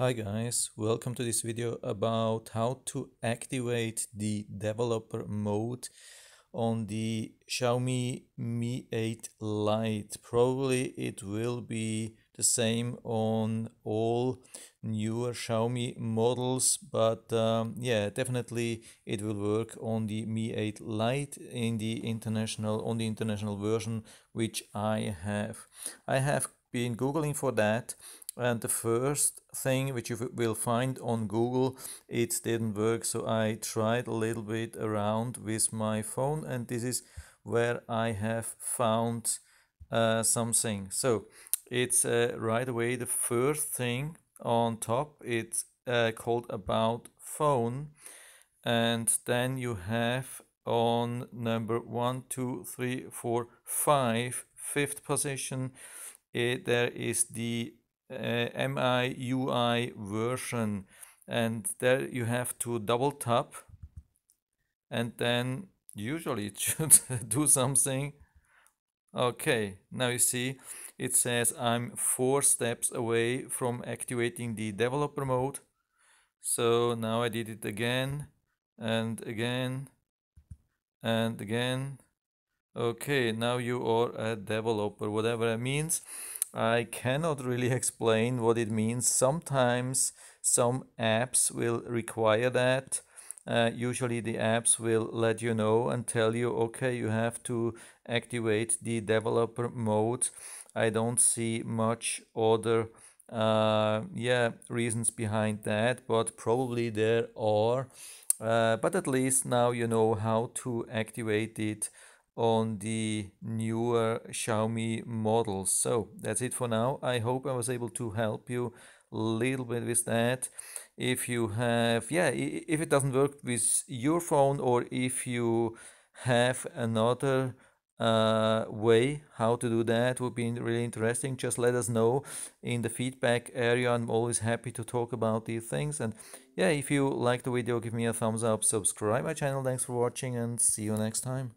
Hi guys, welcome to this video about how to activate the developer mode on the Xiaomi Mi 8 Lite. Probably it will be the same on all newer Xiaomi models, but um, yeah, definitely it will work on the Mi 8 Lite in the international on the international version which I have. I have been googling for that and the first thing which you will find on Google it didn't work. So I tried a little bit around with my phone and this is where I have found uh, something. So it's uh, right away the first thing on top it's uh, called about phone. And then you have on number one two three four five fifth position it, there is the Uh, MIUI version. And there you have to double tap. And then usually it should do something. Okay now you see it says I'm four steps away from activating the developer mode. So now I did it again and again and again. Okay now you are a developer whatever that means I cannot really explain what it means. Sometimes some apps will require that. Uh, usually the apps will let you know and tell you, okay, you have to activate the developer mode. I don't see much other uh, yeah reasons behind that, but probably there are. Uh, but at least now you know how to activate it on the newer Xiaomi models. So that's it for now. I hope I was able to help you a little bit with that. If you have, yeah, if it doesn't work with your phone or if you have another uh, way how to do that would be really interesting just let us know in the feedback area i'm always happy to talk about these things and yeah if you like the video give me a thumbs up subscribe my channel thanks for watching and see you next time